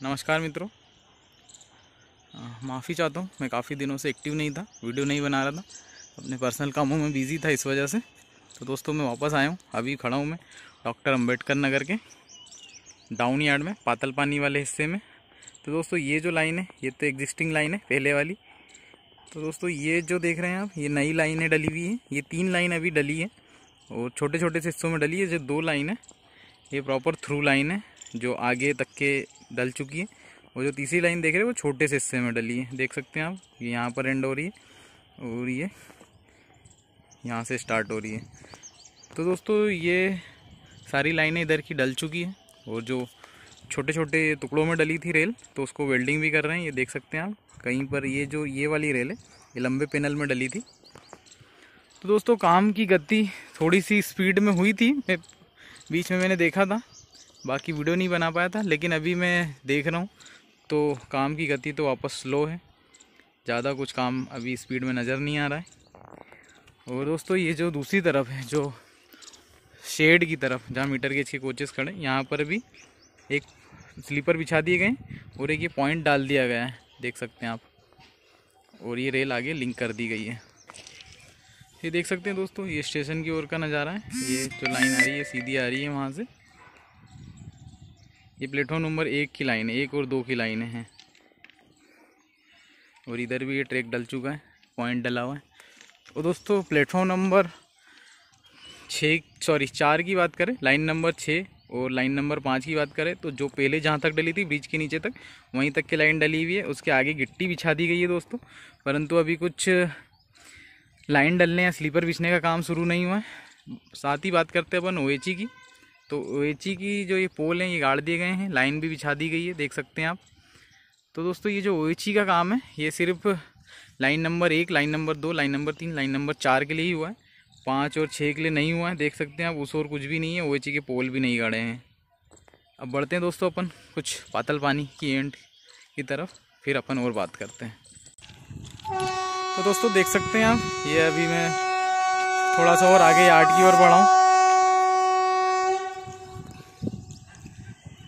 नमस्कार मित्रों। माफ़ी चाहता हूँ, मैं काफ़ी दिनों से एक्टिव नहीं था वीडियो नहीं बना रहा था, अपने पर्सनल कामों में बिज़ी था इस वजह से। तो दोस्तों, मैं वापस आया हूँ, अभी खड़ा हूँ मैं डॉक्टर अंबेडकर नगर के डाउन यार्ड में, पातल पानी वाले हिस्से में। तो दोस्तों, ये जो लाइन है, ये तो एग्जिस्टिंग लाइन है, पहले वाली। तो दोस्तों, ये जो देख रहे हैं आप, ये नई लाइनें डली हुई हैं। ये तीन लाइन अभी डली है, और छोटे छोटे से हिस्सों में डली है, जो दो लाइन है, ये प्रॉपर थ्रू लाइन है, जो आगे तक के डल चुकी है। और जो तीसरी लाइन देख रहे हैं, वो छोटे से हिस्से में डली है। देख सकते हैं आप, ये यहाँ पर एंड हो रही है और ये यहाँ से स्टार्ट हो रही है। तो दोस्तों, ये सारी लाइनें इधर की डल चुकी है और जो छोटे छोटे टुकड़ों में डली थी रेल तो उसको वेल्डिंग भी कर रहे हैं। ये देख सकते हैं आप, कहीं पर ये जो, ये वाली रेल है, ये लंबे पैनल में डली थी। तो दोस्तों, काम की गति थोड़ी सी स्पीड में हुई थी। मैं, बीच में मैंने देखा था। बाकी वीडियो नहीं बना पाया था, लेकिन अभी मैं देख रहा हूँ। तो काम की गति तो वापस स्लो है। ज़्यादा कुछ काम अभी स्पीड में नज़र नहीं आ रहा है। और दोस्तों, ये जो दूसरी तरफ़ है, जो शेड की तरफ़, जहाँ मीटर गेज के कोचेस खड़े यहाँ पर भी एक स्लीपर बिछा दिए गए और एक ये पॉइंट डाल दिया गया है, देख सकते हैं आप। और ये रेल आगे लिंक कर दी गई है। ये देख सकते हैं दोस्तों, ये स्टेशन की ओर का नज़ारा है। ये जो लाइन आ रही है, सीधी आ रही है वहाँ से। ये प्लेटफॉर्म नंबर एक की लाइन है, एक और दो की लाइनें हैं। और इधर भी ये ट्रैक डल चुका है, पॉइंट डला हुआ है। और दोस्तों, प्लेटफॉर्म नंबर छः, सॉरी, चार की बात करें, लाइन नंबर छः और लाइन नंबर पाँच की बात करें तो जो पहले जहाँ तक डली थी, ब्रिज के नीचे तक, वहीं तक की लाइन डली हुई है। उसके आगे गिट्टी बिछा दी गई है दोस्तों, परंतु अभी कुछ लाइन डलने या स्लीपर बिछने का काम शुरू नहीं हुआ है। साथ ही बात करते हैं अपन ओ की। तो ओएची की जो ये पोल हैं, ये गाड़ दिए गए हैं। लाइन भी बिछा दी गई है, देख सकते हैं आप। तो दोस्तों, ये जो ओ का काम है, ये सिर्फ़ लाइन नंबर एक, लाइन नंबर दो, लाइन नंबर तीन, लाइन नंबर चार के लिए ही हुआ है। पाँच और छः के लिए नहीं हुआ है। देख सकते हैं आप, उस और कुछ भी नहीं है। ओ के पोल भी नहीं गाड़े हैं। अब बढ़ते हैं दोस्तों अपन कुछ पातल पानी की एंड की तरफ़, फिर अपन और बात करते हैं। तो दोस्तों, देख सकते हैं आप, ये अभी मैं थोड़ा सा और आगे यार्ड की ओर बढ़ा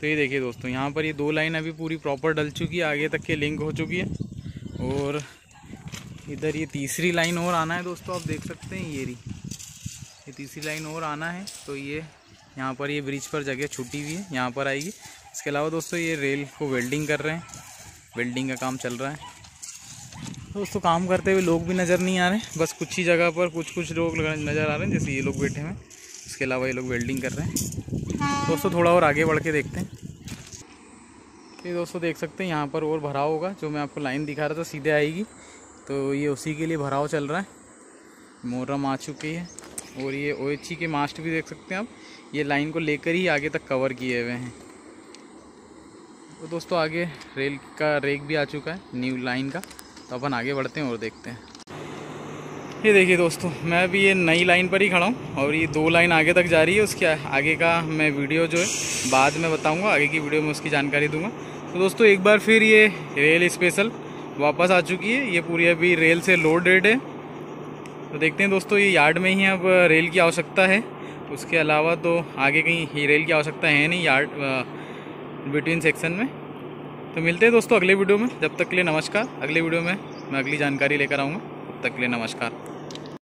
तो ये देखिए दोस्तों, यहाँ पर ये दो लाइन अभी पूरी प्रॉपर डल चुकी है, आगे तक के लिंक हो चुकी है। और इधर ये तीसरी लाइन और आना है दोस्तों, आप देख सकते हैं ये रही ये तीसरी लाइन और आना है तो ये यहाँ पर ये ब्रिज पर जगह छुट्टी हुई है, यहाँ पर आएगी। इसके अलावा दोस्तों, ये रेल को वेल्डिंग कर रहे हैं। वेल्डिंग का काम चल रहा है। दोस्तों, काम करते हुए लोग भी नज़र नहीं आ रहे बस कुछ ही जगह पर कुछ कुछ लोग नज़र आ रहे हैं, जैसे ये लोग बैठे हैं। इसके अलावा ये लोग वेल्डिंग कर रहे हैं। दोस्तों, थोड़ा और आगे बढ़ के देखते हैं। ये दोस्तों, देख सकते हैं, यहाँ पर और भराव होगा, जो मैं आपको लाइन दिखा रहा था, सीधे आएगी। तो ये उसी के लिए भराव चल रहा है। मोरम आ चुकी है। और ये ओ के मास्ट भी देख सकते हैं आप। ये लाइन को लेकर ही आगे तक कवर किए हुए हैं। तो दोस्तों, आगे रेल का रेक भी आ चुका है न्यू लाइन का। तो अपन आगे बढ़ते हैं और देखते हैं। ये देखिए दोस्तों, मैं भी ये नई लाइन पर ही खड़ा हूँ और ये दो लाइन आगे तक जा रही है, उसके आगे का मैं वीडियो जो है, बाद में बताऊँगा, आगे की वीडियो में उसकी जानकारी दूँगा। तो दोस्तों, एक बार फिर ये रेल स्पेशल वापस आ चुकी है, ये पूरी अभी रेल से लोडेड है। तो देखते हैं दोस्तों, ये यार्ड में ही अब रेल की आवश्यकता है। उसके अलावा तो आगे कहीं ही रेल की आवश्यकता है नहीं, यार्ड बिटवीन सेक्शन में। तो मिलते हैं दोस्तों अगले वीडियो में, जब तक के लिए नमस्कार। अगले वीडियो में मैं अगली जानकारी लेकर आऊँगा, तब तक के लिए नमस्कार।